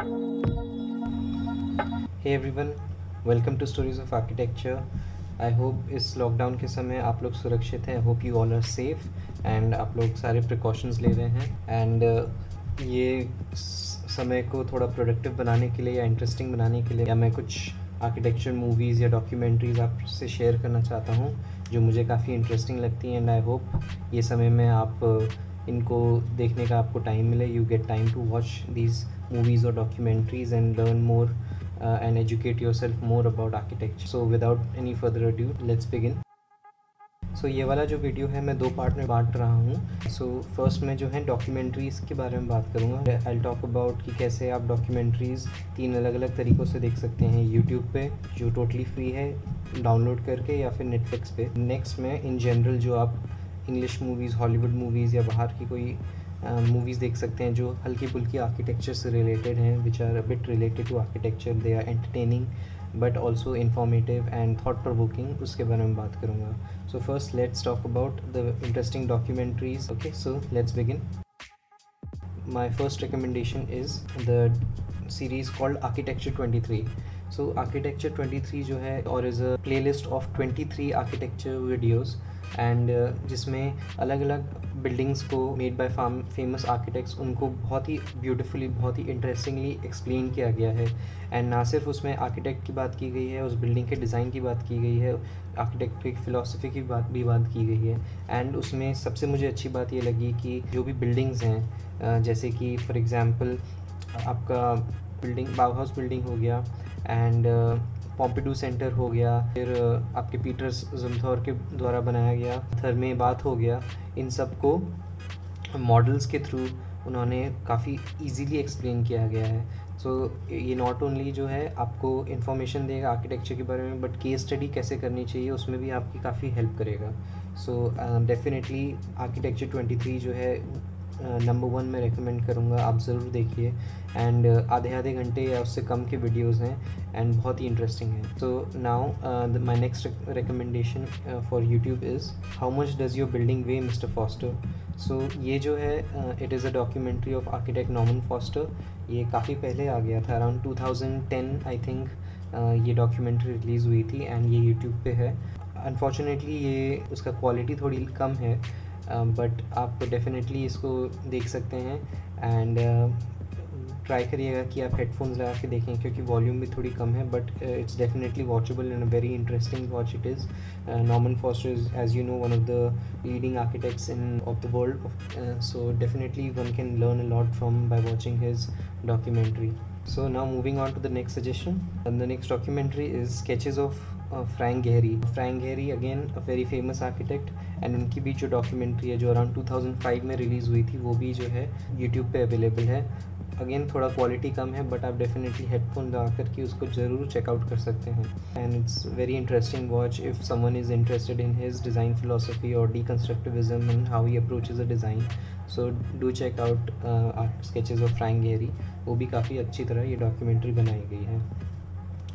Hey everyone welcome to stories of architecture I hope इस lockdown के समय आप लोग सुरक्षित हैं। Hope you all are safe and आप लोग सारे प्रिकॉशंस ले रहे हैं। एंड uh, ये समय को थोड़ा प्रोडक्टिव बनाने के लिए या इंटरेस्टिंग बनाने के लिए या मैं कुछ आर्किटेक्चर मूवीज़ या डॉक्यूमेंट्रीज़ आपसे शेयर करना चाहता हूँ जो मुझे काफ़ी इंटरेस्टिंग लगती हैं। एंड आई होप ये समय में आप uh, इनको देखने का आपको टाइम मिले। You get time to watch these movies और documentaries and learn more and educate yourself more about architecture so without any further ado, let's begin so ये वाला जो वीडियो है मैं दो पार्ट में बांट रहा हूँ। सो फ़र्स्ट में जो है डॉक्यूमेंट्रीज़ के बारे में बात करूँगा। आई टॉक अबाउट कि कैसे आप डॉक्यूमेंट्रीज़ तीन अलग अलग तरीक़ों से देख सकते हैं। यूट्यूब पे जो टोटली फ्री है डाउनलोड करके या फिर नेटफ्लिक्स पे। नेक्स्ट में इन जनरल जो आप इंग्लिश मूवीज़ हॉलीवुड मूवीज़ या बाहर की कोई मूवीज़ देख सकते हैं जो हल्की फुल्की आर्किटेक्चर से रिलेटेड हैं which are bit related to architecture they are entertaining but also informative and thought provoking उसके बारे में बात करूँगा। So first let's talk about the interesting documentaries okay so let's begin my first recommendation is the series called architecture twenty three so architecture twenty three जो है और is a playlist of and जिसमें अलग अलग buildings को made by from famous architects उनको बहुत ही ब्यूटीफुली बहुत ही इंटरेस्टिंगली एक्सप्लेन किया गया है। एंड ना सिर्फ़ उसमें आर्किटेक्ट की बात की गई है, उस बिल्डिंग के डिज़ाइन की बात की गई है आर्किटेक्ट की फ़िलासफ़ी की बात भी बात की गई है। एंड उसमें सबसे मुझे अच्छी बात ये लगी कि जो भी बिल्डिंग्स हैं जैसे कि फॉर एग्ज़ाम्पल आपका बिल्डिंग बाव हाउस बिल्डिंग हो गया। एंड पॉम्पिडू सेंटर हो गया फिर आपके पीटर्स जमथौर के द्वारा बनाया गया थर्मे बात हो गया। इन सबको मॉडल्स के थ्रू उन्होंने काफ़ी इजीली एक्सप्लेन किया गया है। सो so, ये नॉट ओनली जो है आपको इन्फॉर्मेशन देगा आर्किटेक्चर के बारे में बट केस स्टडी कैसे करनी चाहिए उसमें भी आपकी काफ़ी हेल्प करेगा। सो डेफिनेटली आर्किटेक्चर 23 जो है नंबर वन में रेकमेंड करूँगा, आप ज़रूर देखिए। एंड आधे आधे घंटे या उससे कम के वीडियोज़ हैं एंड बहुत ही इंटरेस्टिंग है। So now my next recommendation for YouTube is how much does your building weigh Mister Foster so ये जो है it is a documentary of architect नॉमन Foster ये काफ़ी पहले आ गया था अराउंड 2010 आई थिंक ये डॉक्यूमेंट्री रिलीज़ हुई थी एंड ये यूट्यूब पे है। अनफॉर्चुनेटली ये उसका क्वालिटी थोड़ी कम है। बट uh, आप डेफिनेटली इसको देख सकते हैं एंड ट्राई uh, करिएगा कि आप हेडफोन्स लगा के देखें क्योंकि वॉल्यूम भी थोड़ी कम है but it's definitely watchable a very interesting watch it is Norman Foster is as you know one of the leading architects in of the world so definitely one can learn a lot from by watching his documentary now moving on to the next suggestion. And the next documentary is Sketches of Frank Gehry. Frank Gehry again a very famous architect and उनकी भी जो documentary है, जो around 2005 में release हुई थी, वो भी जो है यूट्यूब पे अवेलेबल है। अगेन थोड़ा क्वालिटी कम है बट आप डेफिनेटली हेडफोन लगा कर के उसको ज़रूर चेकआउट कर सकते हैं। And it's very interesting watch if someone is interested in his design philosophy और deconstructivism and how he approaches a design so do check out sketches of Frank Gehry वो भी काफ़ी अच्छी तरह ये डॉक्यूमेंट्री बनाई गई है।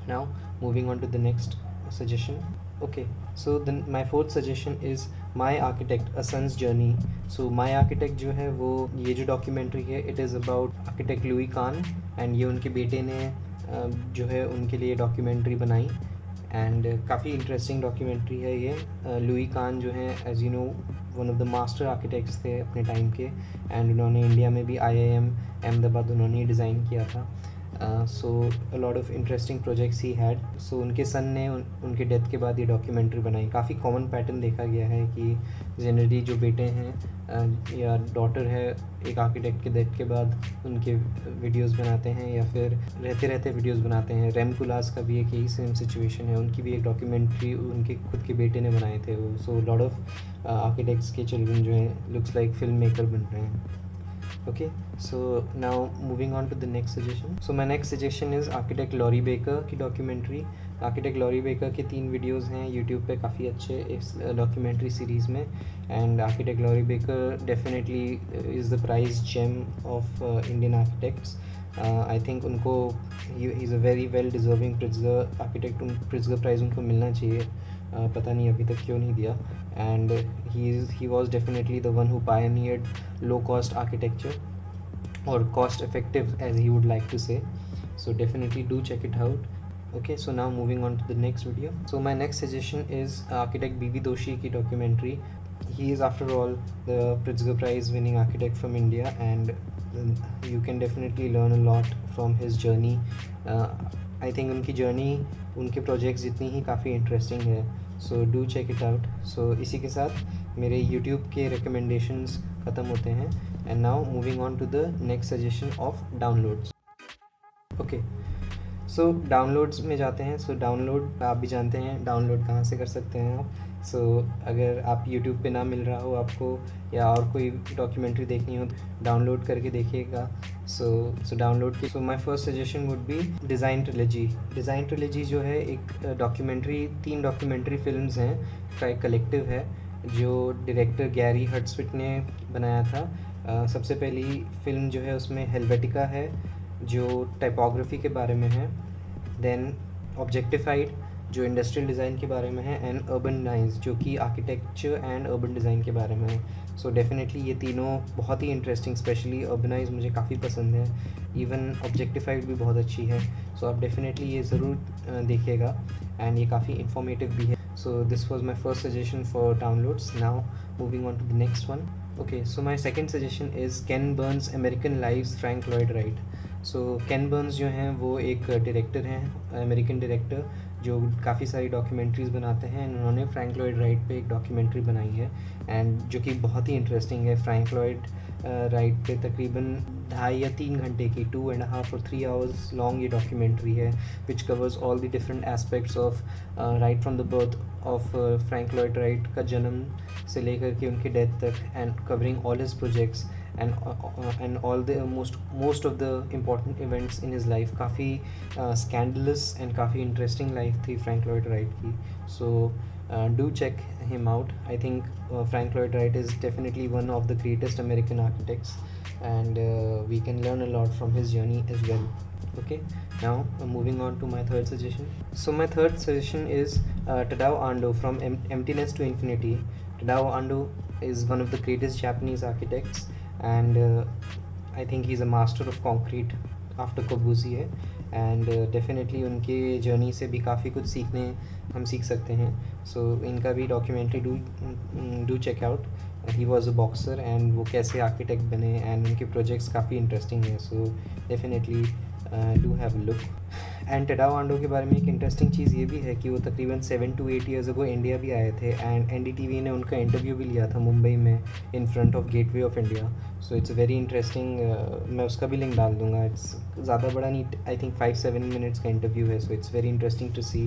Now moving on to the next suggestion. Okay, so then my fourth suggestion is my architect a son's journey so my architect जो है वो, ये जो डॉक्यूमेंट्री है it is about architect Louis Kahn and ये उनके बेटे ने जो है उनके लिए डॉक्यूमेंट्री बनाई. एंड काफ़ी इंटरेस्टिंग डॉक्यूमेंट्री है ये. लुई खान जो है as you know one of the master architects थे अपने टाइम के. एंड उन्होंने इंडिया में भी आई आई एम अहमदाबाद उन्होंने डिज़ाइन किया था. So a lot of interesting projects he had so उनके सन ने उन, उनके डेथ के बाद ये डॉक्यूमेंट्री बनाई। काफ़ी कॉमन पैटर्न देखा गया है कि जनरली जो बेटे हैं uh, या डॉटर है एक आर्किटेक्ट के डेथ के बाद उनके वीडियोस बनाते हैं या फिर रहते रहते वीडियोस बनाते हैं। रेम कुलास का भी एक यही सेम सिचुएशन है। उनकी भी एक डॉक्यूमेंट्री उनके खुद के बेटे ने बनाए थे वो। सो लॉट ऑफ़ आर्किटेक्ट्स के चिल्ड्रन जो हैं लुक्स लाइक फ़िल्म मेकर बन रहे हैं। Okay, so now moving on to the next suggestion. So my next suggestion is architect Laurie Baker की डॉक्यूमेंट्री आर्किटेक्ट लॉरी बेकर के तीन वीडियोस हैं यूट्यूब पे काफ़ी अच्छे इस डॉक्यूमेंट्री सीरीज़ में. And architect Laurie Baker definitely is the prize gem of Indian architects I think उनको is a very well deserving Pritzker architect Pritzker prize उनको मिलना चाहिए. पता नहीं अभी तक क्यों नहीं दिया and he he was definitely the one who pioneered low cost architecture or cost effective as he would like to say so definitely do check it out okay so now moving on to the next video so my next suggestion is architect bv doshi ki documentary he is after all the pritzker prize winning architect from india and um, you can definitely learn a lot from his journey uh, I think उनकी journey उनके projects जितनी ही काफ़ी interesting है so do check it out so इसी के साथ मेरे यूट्यूब के रिकमेंडेशंस ख़त्म होते हैं and now moving on to the next suggestion of downloads okay so downloads में जाते हैं सो so, डाउनलोड आप भी जानते हैं डाउनलोड कहाँ से कर सकते हैं आप? सो so, अगर आप यूट्यूब पे ना मिल रहा हो आपको या और कोई डॉक्यूमेंट्री देखनी हो तो डाउनलोड करके देखिएगा। सो सो डाउनलोड की so my first suggestion would be design trilogy design trilogy जो है एक डॉक्यूमेंट्री तीन डॉक्यूमेंट्री फिल्म्स हैं का एक कलेक्टिव है जो डायरेक्टर गैरी हटस्विट ने बनाया था। Uh, सबसे पहली फ़िल्म जो है उसमें हेलवेटिका है जो टाइपोग्राफी के बारे में है। देन ऑब्जेक्टिफाइड जो इंडस्ट्रियल डिज़ाइन के बारे में है एंड अर्बन डिज़ाइन जो कि आर्किटेक्चर एंड अर्बन डिज़ाइन के बारे में है। सो डेफिनेटली ये तीनों बहुत ही इंटरेस्टिंग स्पेशली अर्बनाइज मुझे काफ़ी पसंद है। इवन ऑब्जेक्टिफाइड भी बहुत अच्छी है। सो so आप डेफिनेटली ये ज़रूर देखिएगा। एंड ये काफ़ी इंफॉर्मेटिव भी है। So this was my first suggestion for downloads now moving on to the next one okay so my second suggestion is Ken Burns American live Frank Lloyd Wright so Ken Burns जो हैं, वो एक director हैं American director जो काफ़ी सारी documentaries बनाते हैं उन्होंने फ्रैंक लॉयड राइट पे एक डॉक्यूमेंट्री बनाई है एंड जो कि बहुत ही इंटरेस्टिंग है। फ्रैंक लॉयड राइट पे तकरीबन ढाई या तीन घंटे की टू एंड हाफ़ और थ्री आवर्स लॉन्ग ये डॉक्यूमेंट्री है which covers all the different aspects of Wright from the birth of Frank Lloyd Wright का जन्म से लेकर के उनकी डेथ तक and covering all his projects and uh, uh, and all the most most of the important events in his life काफ़ी uh, scandalous and काफ़ी interesting life थी Frank Lloyd Wright की so uh, do check him out I think uh, Frank Lloyd Wright is definitely one of the greatest American architects and uh, we can learn a lot from his journey as well okay now uh, moving on to my third suggestion so my third suggestion is uh, Tadao Ando from em Emptiness to Infinity Tadao Ando is one of the greatest Japanese architects and uh, I think he's a master of concrete after है। And definitely उनके journey से भी काफ़ी कुछ सीखने हम सीख सकते हैं। सो so, इनका भी documentary do do check out he was a boxer and वो कैसे आर्किटेक्ट बने। एंड उनके प्रोजेक्ट्स काफ़ी इंटरेस्टिंग हैं। So definitely do have look and Tadao Ando के बारे में एक इंटरेस्टिंग चीज़ ये भी है कि वो तकरीबन seven to eight years ago India भी आए थे and N D T V ने उनका इंटरव्यू भी लिया था मुंबई में in front of Gateway of India so it's very interesting मैं उसका भी लिंक डाल दूँगा. इट्स ज़्यादा बड़ा नहीं I think five seven minutes का इंटरव्यू है so it's very interesting to see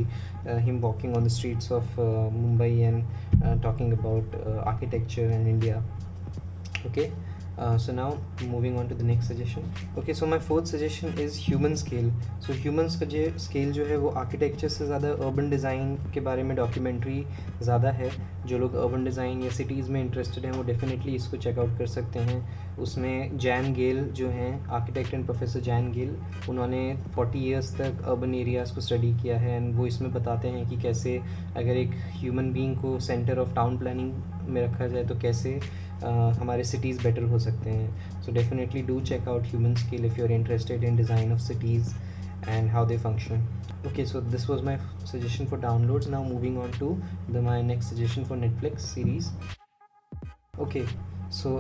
him walking on the streets of Mumbai and talking about architecture and India okay Uh, so now moving on to the next suggestion okay so my fourth suggestion is human scale so humans का scale जो है वो architecture से ज़्यादा urban design के बारे में documentary ज़्यादा है जो लोग urban design या cities में interested हैं वो definitely इसको check out कर सकते हैं उसमें जैन गेल जो हैं architect and professor Jan Gehl उन्होंने 40 इयर्स तक अर्बन एरियाज़ को स्टडी किया है एंड वो इसमें बताते हैं कि कैसे अगर एक ह्यूमन बीइंग को सेंटर ऑफ़ टाउन प्लानिंग में रखा जाए तो कैसे हमारे सिटीज़ बेटर हो सकते हैं. So definitely do check out human scale if you are interested in design of cities and how they function. Okay, so this was my suggestion for downloads. Now moving on to the, my next suggestion for netflix series. Okay, so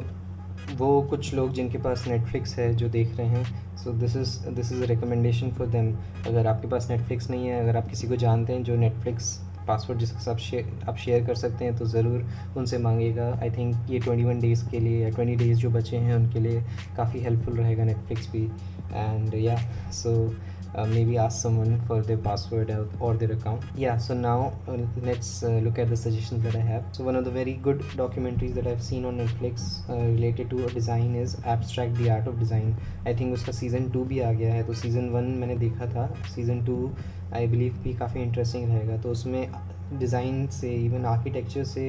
वो कुछ लोग जिनके पास Netflix है जो देख रहे हैं so this is this is a recommendation for them अगर आपके पास नेटफ्लिक्स नहीं है, अगर आप किसी को जानते हैं जो नेटफ्लिक्स पासवर्ड जिसके साथ शेयर आप शेयर कर सकते हैं तो ज़रूर उनसे मांगिएगा। आई थिंक ये ट्वेंटी वन डेज़ के लिए या ट्वेंटी डेज़ जो बचे हैं, उनके लिए काफ़ी हेल्पफुल रहेगा नेटफ्लिक्स भी। एंड या so uh, maybe ask someone for their password or their account yeah so now uh, let's uh, look at the suggestions that i have so one of the very good documentaries that i've seen on netflix uh, related to design is abstract the art of design i think uska season 2 bhi aa gaya hai to season 1 मैंने देखा था season 2 I believe भी काफ़ी interesting रहेगा तो उसमें design से even architecture से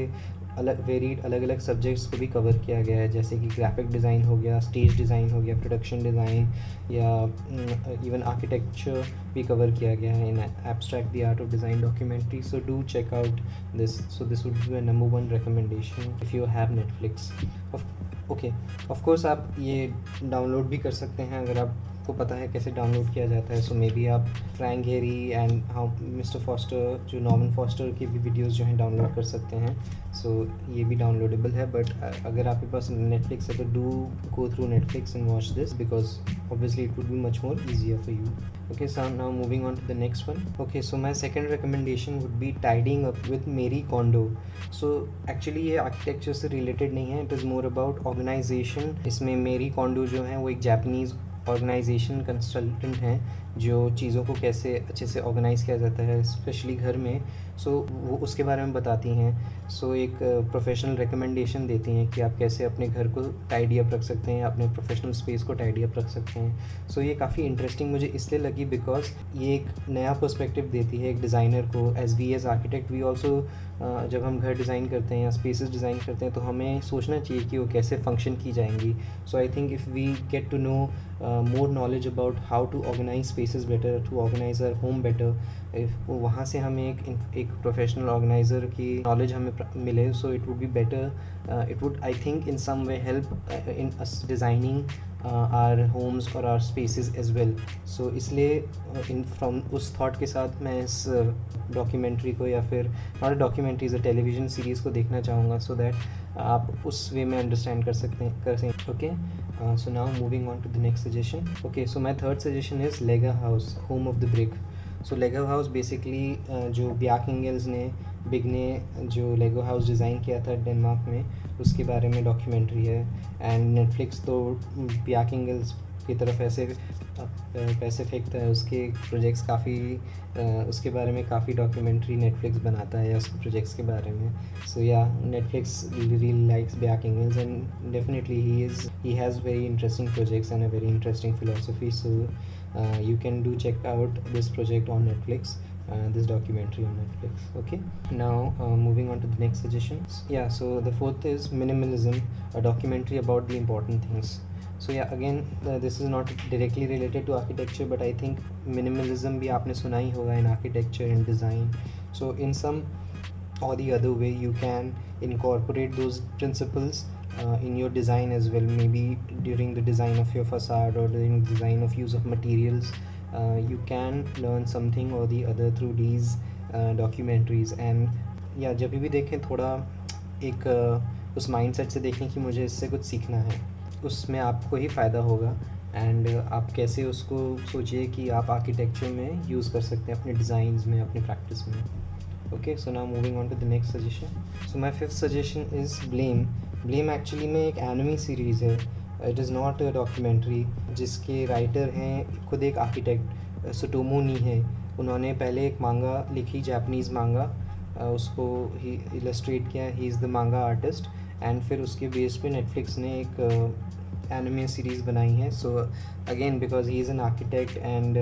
अलग वेरीड अलग अलग सब्जेक्ट्स को भी कवर किया गया है, जैसे कि ग्राफिक डिज़ाइन हो गया स्टेज डिज़ाइन हो गया प्रोडक्शन डिज़ाइन या इवन आर्किटेक्चर भी कवर किया गया है in abstract the art of design documentary so do check out this so this would be number one recommendation if you have Netflix okay of course आप ये download भी कर सकते हैं अगर आप आपको पता है कैसे डाउनलोड किया जाता है। सो मे बी आप Frank Gehry and how mister Foster जो नॉर्मन फॉस्टर की भी वीडियोस जो हैं डाउनलोड कर सकते हैं। सो so, ये भी डाउनलोडेबल है बट अगर आपके पास नेटफ्लिक्स है तो do go through Netflix and watch this because obviously it would be much more easier for you okay so now moving on to the next one. Okay so my second recommendation would be tidying up with Mary Kondo. So actually ये architecture से related नहीं है it is more about organization. इसमें मेरी कोंडो जो है वो एक जापानीज़ ऑर्गेनाइजेशन कंसल्टेंट हैं जो चीज़ों को कैसे अच्छे से ऑर्गेनाइज़ किया जाता है स्पेशली घर में। सो वो उसके बारे में बताती हैं। सो एक प्रोफेशनल रिकमेंडेशन देती हैं कि आप कैसे अपने घर को टाइडी अप रख सकते हैं, अपने प्रोफेशनल स्पेस को टाइडी अप रख सकते हैं। सो ये काफ़ी इंटरेस्टिंग मुझे इसलिए लगी बिकॉज़ ये एक नया पर्सपेक्टिव देती है एक डिज़ाइनर को। As we as architect we also जब हम घर डिज़ाइन करते हैं या स्पेसिस डिज़ाइन करते हैं तो हमें सोचना चाहिए कि वो कैसे फ़ंक्शन की जाएँगी। So I think if we get to know more knowledge about how to organise spaces better to organise home better if वहाँ से हमें एक एक प्रोफेशनल ऑर्गेनाइज़र की नॉलेज हमें मिले so it would be better it would I think in some way help in designing our homes और our spaces as well so इसलिए इन फ्रॉम उस थाट के साथ मैं इस डॉक्यूमेंट्री uh, को या फिर not documentaries a television series को देखना चाहूँगा सो दैट आप उस वे में अंडरस्टैंड कर सकते हैं कर सकते okay so now moving on to the next suggestion okay so my third suggestion is Lego house home of the brick so Lego house basically जो ब्याक इंगल्स ने बिग ने, जो लेगो हाउस डिज़ाइन किया था Denmark में, उसके बारे में डॉक्यूमेंट्री है। एंड नेटफ्लिक्स तो ब्याक इंगल्स की तरफ़ ऐसे पैसे फेंकता है उसके प्रोजेक्ट्स काफ़ी उसके बारे में काफ़ी डॉक्यूमेंट्री नेटफ्लिक्स बनाता है या उसके प्रोजेक्ट्स के बारे में। So yeah Netflix really likes Bjarke Ingels and definitely he is he has very interesting projects and a very interesting philosophy so you can do check out this project on netflix. Uh, this documentary on netflix okay? Now uh, moving on to the next suggestion. Yeah so the fourth is minimalism a documentary about the important things. So yeah again uh, this is not directly related to architecture but i think minimalism bhi aapne suna hi hoga in architecture and design. So in some or the other way you can incorporate those principles uh, in your design as well. Maybe during the design of your facade or during the design of use of materials can learn something or the other through these uh, documentaries. And या जब भी देखें थोड़ा एक uh, उस mindset से देखें कि मुझे इससे कुछ सीखना है उसमें आपको ही फ़ायदा होगा। एंड आप कैसे उसको सोचिए कि आप आर्किटेक्चर में यूज़ कर सकते हैं अपने डिज़ाइंस में अपनी प्रैक्टिस में। Okay so now moving on to the next suggestion so my fifth suggestion is blame blame actually में एक एनिमी सीरीज़ है। It is not a documentary जिसके राइटर हैं, खुद एक आर्किटेक्ट सुटोमो नी है। उन्होंने पहले एक मांगा, लिखी जापनीज़ मांगा। उसको ही इलस्ट्रेट किया he is the manga artist and फिर उसके बेस पे नेटफ्लिक्स ने एक एनिमे सीरीज़ बनाई है। So again because he is an architect and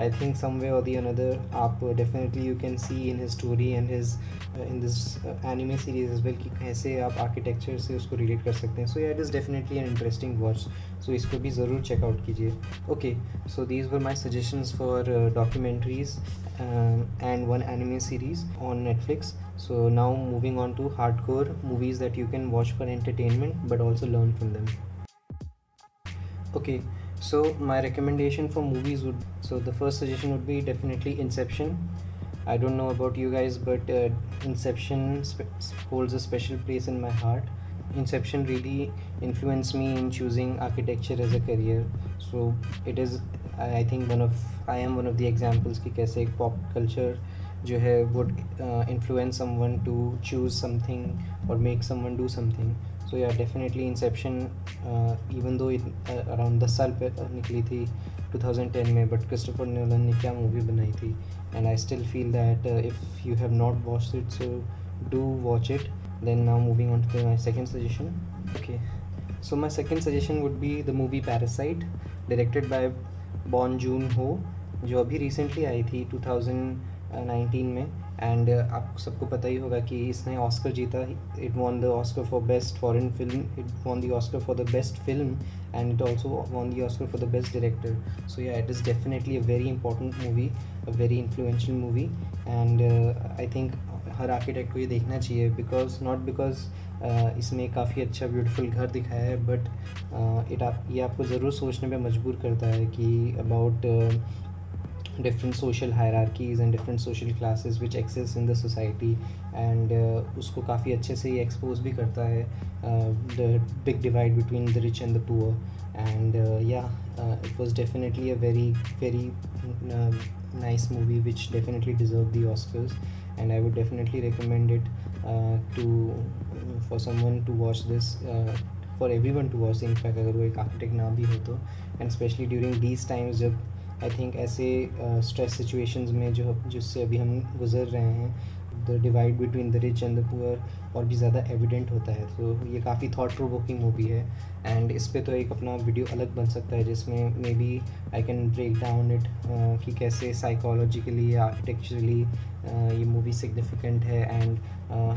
I think some way और दी अनदर आप definitely you can see in his story and his in this anime series is well कि कैसे आप architecture से उसको relate कर सकते हैं। So it is definitely an interesting watch so इसको भी ज़रूर चेकआउट कीजिए। Okay so these were my suggestions for documentaries and one anime series on Netflix so now moving on to hardcore movies that you can watch for entertainment but also learn from them okay. So my recommendation for movies would so the first suggestion would be definitely inception. I don't know about you guys but uh, inception sp- holds a special place in my heart. Inception really influenced me in choosing architecture as a career. So it is i think one of i am one of the examples kaise ek pop culture जो है would uh, influence someone to choose something or make someone do something. So yeah definitely Inception even though around दस साल पे निकली थी 2010 में but Christopher Nolan ने क्या मूवी बनाई थी? And I still feel that if you have not watch it so do watch it then now moving on to my second suggestion okay so my second suggestion would be the movie Parasite directed by Bong Joon Ho जो अभी recently आई थी 2019 में। And uh, आप सबको पता ही होगा कि इसने ऑस्कर जीता। It won the Oscar for best foreign film it won the Oscar for the best film and it also won the Oscar for the best director so yeah it is definitely a very important movie a very influential movie and I think her architect को ये देखना चाहिए। Because not because इसमें काफ़ी अच्छा beautiful घर दिखाया है बट इट आप ये आपको ज़रूर सोचने पे मजबूर करता है कि about different social hierarchies and different social classes which access in the society and उसको काफ़ी अच्छे से ये एक्सपोज भी करता है the big divide between the rich and the poor and yeah it was definitely a very very nice movie which definitely deserve the Oscars and I would definitely recommend it to for someone to watch this for everyone to watch in fact अगर वो एक architect ना भी हो तो. And specially during these times जब I think ऐसे stress uh, situations में जो जिससे अभी हम गुजर रहे हैं the divide between the rich and the poor और भी ज़्यादा एविडेंट होता है। तो ये काफ़ी थाट प्रोवोकिंग मूवी है एंड इस पर तो एक अपना वीडियो अलग बन सकता है जिसमें maybe I can break down it कि कैसे साइकोलॉजिकली या आर्किटेक्चरली ये मूवी सिग्निफिकेंट है and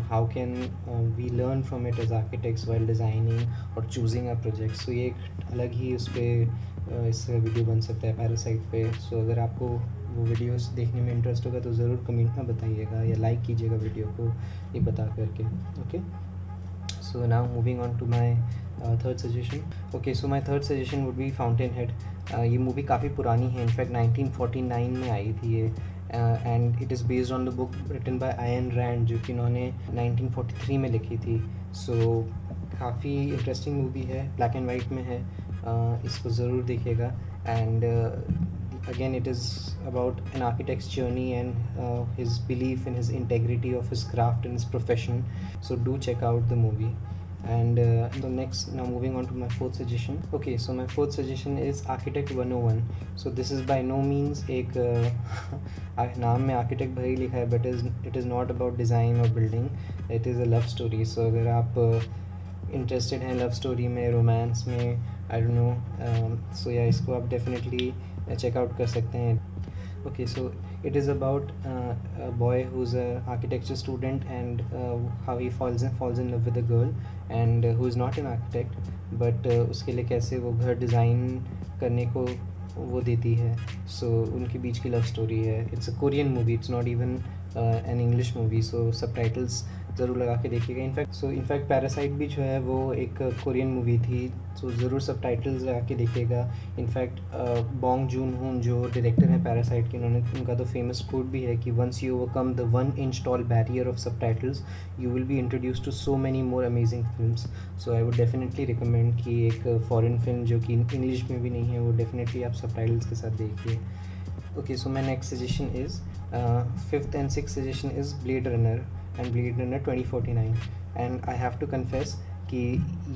how can we learn from it as architects while designing और चूजिंग अ प्रोजेक्ट सो ये एक अलग ही उस पर इसका वीडियो बन सकता है पैरासाइट पे। सो अगर आपको वो वीडियोस देखने में इंटरेस्ट होगा तो ज़रूर कमेंट में बताइएगा या लाइक कीजिएगा वीडियो को ये बता करके okay so now moving on to my third suggestion okay so my third suggestion would be Fountainhead ये मूवी काफ़ी पुरानी है इनफैक्ट 1949 में आई थी ये। And it is based on the book written by Ayn Rand जो कि इन्होंने 1943 में लिखी थी। सो so, काफ़ी इंटरेस्टिंग मूवी है ब्लैक एंड वाइट में है। इसको ज़रूर देखिएगा and again it is about an architect's journey and uh, his belief in his integrity of his craft and his profession so do check out the movie and uh, the next now moving on to my fourth suggestion okay so my fourth suggestion is architect 101 so this is by no means एक नाम में architect भरी लिखा है but is it is not about design or building it is a love story so अगर आप interested हैं love story में रोमांस में I don't know so yeah इसको आप डेफिनेटली चेकआउट कर सकते हैं. Okay so it is about boy who is a architecture student and how he falls in falls in love with a girl and who is not an architect but उसके लिए कैसे वो घर design करने को वो देती है. सो so, उनके बीच की लव स्टोरी है. It's a Korean movie it's not even an English movie so subtitles ज़रूर लगा के देखिएगा। इनफैक्ट सो इनफैक्ट पैरासाइट भी जो है वो एक कोरियन मूवी थी सो so, ज़रूर सब टाइटल्स लगा के देखिएगा। इनफैक्ट बॉन्ग जून हून जो डायरेक्टर हैं पैरासाइट के उन्होंने उनका तो फ़ेमस कोड भी है कि once you overcome the one inch tall barrier of subtitles you will be introduce to so many more amazing film so I would definitely recommend कि एक फ़ॉरन फ़िल्म जो कि इंग्लिश में भी नहीं है वो डेफिनेटली आप सब टाइटल्स के साथ देखिए। Okay so my suggestion is uh, fifth and sixth suggestion is blade runner. And Blade Runner twenty forty nine and I have to confess कि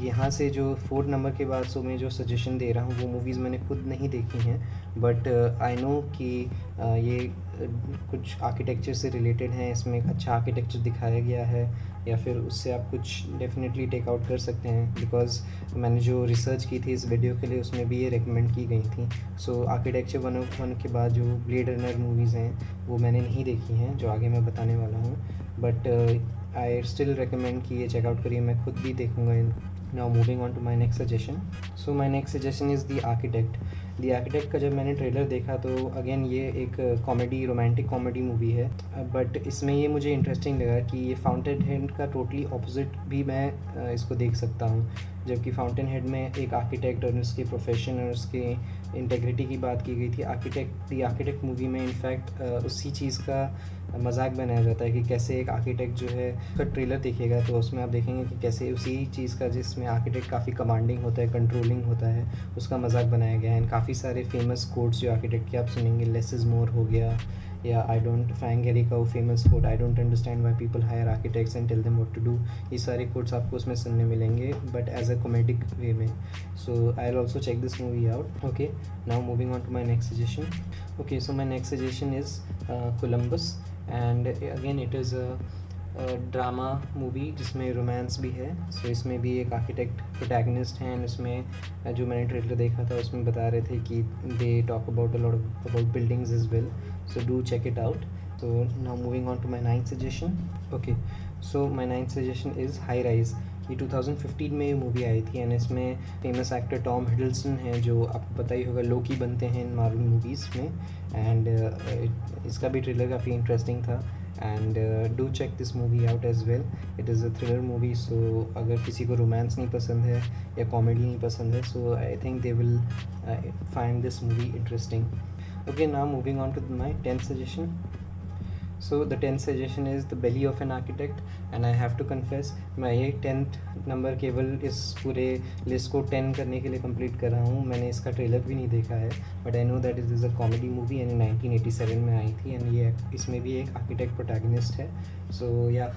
यहाँ से जो फोर्थ नंबर के बाद सो मैं जो सजेशन दे रहा हूँ वो मूवीज़ मैंने खुद नहीं देखी हैं। बट आई नो कि uh, ये uh, कुछ आर्किटेक्चर से रिलेटेड हैं इसमें अच्छा आर्किटेक्चर दिखाया गया है या फिर उससे आप कुछ डेफिनेटली टेक आउट कर सकते हैं। बिकॉज़ मैंने जो रिसर्च की थी इस वीडियो के लिए उसमें भी ये रिकमेंड की गई थी। सो आर्किटेक्चर वन वन के बाद जो ब्लेड रनर मूवीज़ हैं वो मैंने नहीं देखी हैं जो आगे मैं बताने वाला हूँ। बट आई स्टिल रिकमेंड कि ये चेकआउट करिए। मैं खुद भी देखूँगा इन। Now moving on to my next suggestion so my next suggestion is the architect the architect का जब मैंने ट्रेलर देखा तो अगेन ये एक कॉमेडी रोमांटिक कॉमेडी मूवी है। बट uh, इसमें ये मुझे इंटरेस्टिंग लगा कि ये फाउंटेन हेड का टोटली ऑपोजिट भी मैं uh, इसको देख सकता हूँ। जबकि फाउंटेन हेड में एक आर्किटेक्ट और उसके प्रोफेशन और उसके इंटेग्रिटी की बात की गई थी। आर्किटेक्ट दी आर्किटेक्ट मूवी में इनफैक्ट उसी चीज़ का मज़ाक बनाया जाता है कि कैसे एक आर्किटेक्ट जो है उसका ट्रेलर देखिएगा तो उसमें आप देखेंगे कि कैसे उसी चीज़ का जिसमें आर्किटेक्ट काफ़ी कमांडिंग होता है कंट्रोलिंग होता है, उसका मज़ाक बनाया गया है। एंड काफ़ी सारे फ़ेमस कोड्स जो आर्किटेक्ट के आप सुनेंगे लेस इज़ मोर हो गया, या आई डोंट फाइंग गैरी का famous quote I don't understand why people hire architects and tell them what to do ये सारे कोड्स आपको उसमें सुनने मिलेंगे but as a comedic way में। So I also check this movie out okay now moving on to my next suggestion okay so my next suggestion is Columbus and again it is drama movie जिसमें romance भी है। So so, इसमें भी एक architect protagonist हैं and उसमें जो मैंने ट्रेलर देखा था उसमें बता रहे थे कि they talk about about buildings is well so do check it out so now moving on to my ninth suggestion okay so my ninth suggestion is High Rise ये 2015 में ये मूवी आई थी एंड इसमें फ़ेमस एक्टर टॉम हिडल्सन हैं जो आपको पता ही होगा लोकी बनते हैं इन मार्वल मूवीज़ में एंड uh, इसका भी ट्रेलर काफ़ी इंटरेस्टिंग था and do check this movie out as well it is a thriller movie so अगर किसी को रोमांस नहीं पसंद है या कॉमेडी नहीं पसंद है so I think they will find this movie interesting okay now moving on to my tenth suggestion so the tenth suggestion is the Belly of an Architect and I have to confess मैं ये tenth number केवल इस पूरे list को ten करने के लिए complete कर रहा हूँ। मैंने इसका ट्रेलर भी नहीं देखा है but I know that is is a comedy movie and nineteen eighty seven में आई थी एंड ये इसमें भी एक आर्किटेक्ट प्रोटैगनिस्ट है। So yeah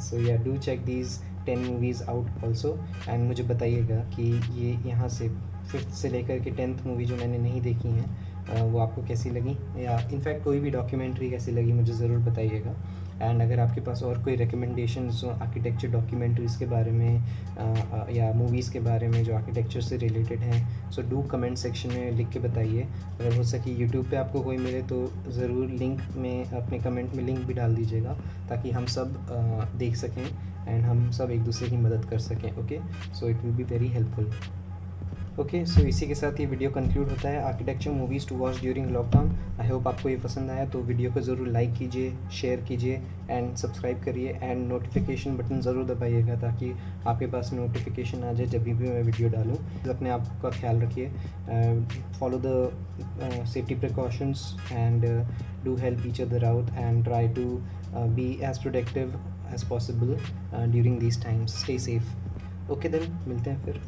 so yeah do check these ten movies out also and मुझे बताइएगा कि ये यहाँ से फिफ्थ से लेकर के टेंथ मूवी जो मैंने नहीं देखी हैं वो आपको कैसी लगी? या इनफैक्ट कोई भी डॉक्यूमेंट्री कैसी लगी मुझे ज़रूर बताइएगा। एंड अगर आपके पास और कोई रिकमेंडेशन हो आर्किटेक्चर डॉक्यूमेंट्रीज़ के बारे में आ, या मूवीज़ के बारे में जो आर्किटेक्चर से रिलेटेड हैं सो डू कमेंट सेक्शन में लिख के बताइए। अगर हो सके यूट्यूब पे आपको कोई मिले तो ज़रूर लिंक में अपने कमेंट में लिंक भी डाल दीजिएगा ताकि हम सब आ, देख सकें एंड हम सब एक दूसरे की मदद कर सकें okay so it will be very helpful okay so इसी के साथ ये वीडियो कंक्लूड होता है। Architecture movies to watch during lockdown I hope आपको ये पसंद आया तो वीडियो को ज़रूर लाइक कीजिए शेयर कीजिए एंड सब्सक्राइब करिए एंड नोटिफिकेशन बटन ज़रूर दबाइएगा ताकि आपके पास नोटिफिकेशन आ जाए जब भी मैं वीडियो डालूँ। अपने आप का ख्याल रखिए। Follow the safety precautions and do help each other out and try to be as productive as possible during this times stay safe okay then मिलते हैं फिर।